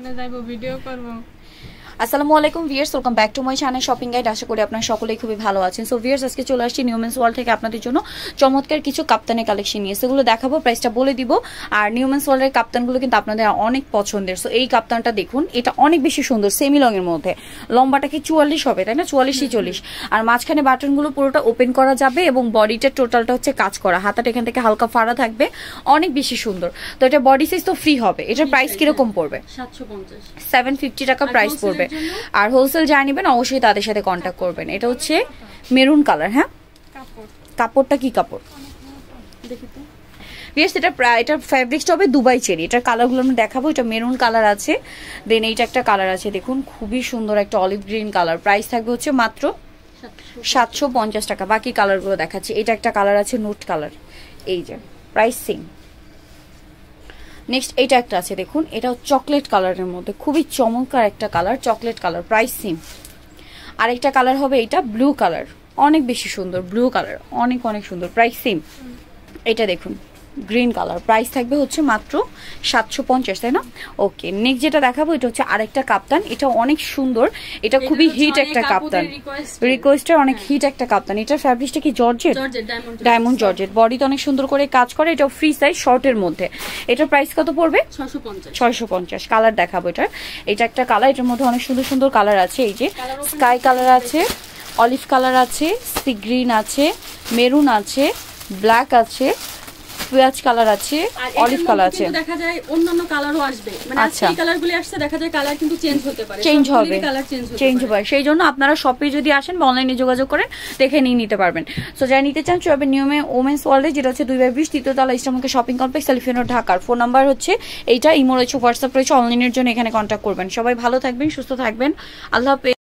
ওখানে যাইবো ভিডিও করবো আসসালামু আলাইকুম viewers welcome back to my channel shopping guide আশা করি আপনারা সকলেই খুবই ভালো আছেন। সো ভিয়ার্স আজকে চলে আসছি নিউমেন্স ওয়ার্ল্ড থেকে আপনাদের জন্য চমৎকার কিছু কাপ্তানের কালেকশন নিয়ে। সেগুলো দেখাবো প্রাইসটা বলে দিব। আর নিউমেন্স ওয়ার্ল্ডের কাপ্তানগুলো কিন্তু আপনাদের অনেক পছন্দের। সো এই কাপ্তানটা দেখুন এটা অনেক বেশি সুন্দর সেমি লং এর মধ্যে। লম্বাটা কি চুয়াল্লিশ হবে তাই না? চুয়াল্লিশই চল্লিশ। আর মাঝখানে বাটনগুলো পুরোটা ওপেন করা যাবে এবং বডিটা টোটালটা হচ্ছে কাজ করা। হাতাটা এখান থেকে হালকা ফাড়া থাকবে অনেক বেশি সুন্দর। তো এটা বডি সাইজ তো ফ্রি হবে। এটার প্রাইস কীরকম পড়বে? সাতশো পঞ্চাশ। সেভেন ফিফটি টাকা প্রাইস পড়বে? আর হোলসেল যা নিবেন, অবশ্যই তাদের সাথে কন্ট্যাক্ট করবেন। এটা হচ্ছে মেরুন কালার হ্যাঁ? কাপড়টা কি কাপড়? তো এটা এটা ফ্যাব্রিক্সটা হবে দুবাই চেরি। এটার কালারগুলো আমি দেখাবো। এটা মেরুন কালার আছে। দেন এইটা একটা কালার আছে। দেখুন, খুবই সুন্দর একটা অলিভ গ্রিন কালার প্রাইস থাকবে হচ্ছে মাত্র সাতশো টাকা। বাকি কালারগুলো দেখাচ্ছি। এটা একটা কালার আছে নোট কালার এই যে প্রাইস সেম নেক্সট এটা একটা আছে, দেখুন। এটা চকলেট কালারের মধ্যে। খুবই চমৎকার একটা colour chocolate colour price same আরেকটা কালার হবে এটা ব্লু কালার অনেক বেশি সুন্দর ব্লু কালার অনেক অনেক সুন্দর প্রাইস সিম এটা দেখুন। Green colour. প্রাইস থাকবে হচ্ছে মাত্র সাতশো পঞ্চাশ তাই না? ওকে নেক্সট যেটা দেখাবো এটা হচ্ছে আরেকটা কাপ্তান। এটা অনেক সুন্দর। এটা খুবই হিট একটা কাপ্তান। রিকোয়েস্টের অনেক হিট একটা কাপ্তান। এটার ফ্যাব্রিকটা কি জর্জেট ডায়মন্ড জর্জেট বডিতে অনেক সুন্দর করে কাজ করে। এটা ফ্রি সাইজ শর্টের মধ্যে। এটার প্রাইস কত পড়বে? ছয়শো পঞ্চাশ। কালার দেখাবো এটার এটা একটা কালার এটার মধ্যে অনেক সুন্দর সুন্দর কালার আছে। এই যে স্কাই কালার আছে অলিভ কালার আছে সি গ্রিন আছে মেরুন আছে ব্ল্যাক আছে পেঁয়াজ কালার আছে অলিভ কালার আছে। দেখা যায় অন্যান্য কালারও আসবে। মানে আচ্ছা। আজকে এই কালারগুলি আসছে দেখা যায় কালার কিন্তু চেঞ্জ হতে পারে। চেঞ্জ হবে। কালার চেঞ্জ হতে চেঞ্জ হবে। সেই জন্য আপনারা শপে যদি আসেন বা অনলাইনে যোগাযোগ করেন দেখে নিয়ে নিতে পারবেন। সো যারা নিতে চান চবে নিয়মে ওমেন্স ওয়ার্ল্ডে যেটা হচ্ছে দুই বাই বিশ তৃতীয়তলা ইসলামকে শপিং কমপ্লেক্স সেলিফিনো ঢাকার ফোন নাম্বার হচ্ছে এইটা ইমো রয়েছে হোয়াটসঅ্যাপ রয়েছে অনলাইনের জন্য এখানে কন্ট্যাক্ট করবেন। সবাই ভালো থাকবেন সুস্থ থাকবেন। আল্লাহ হাফেজ।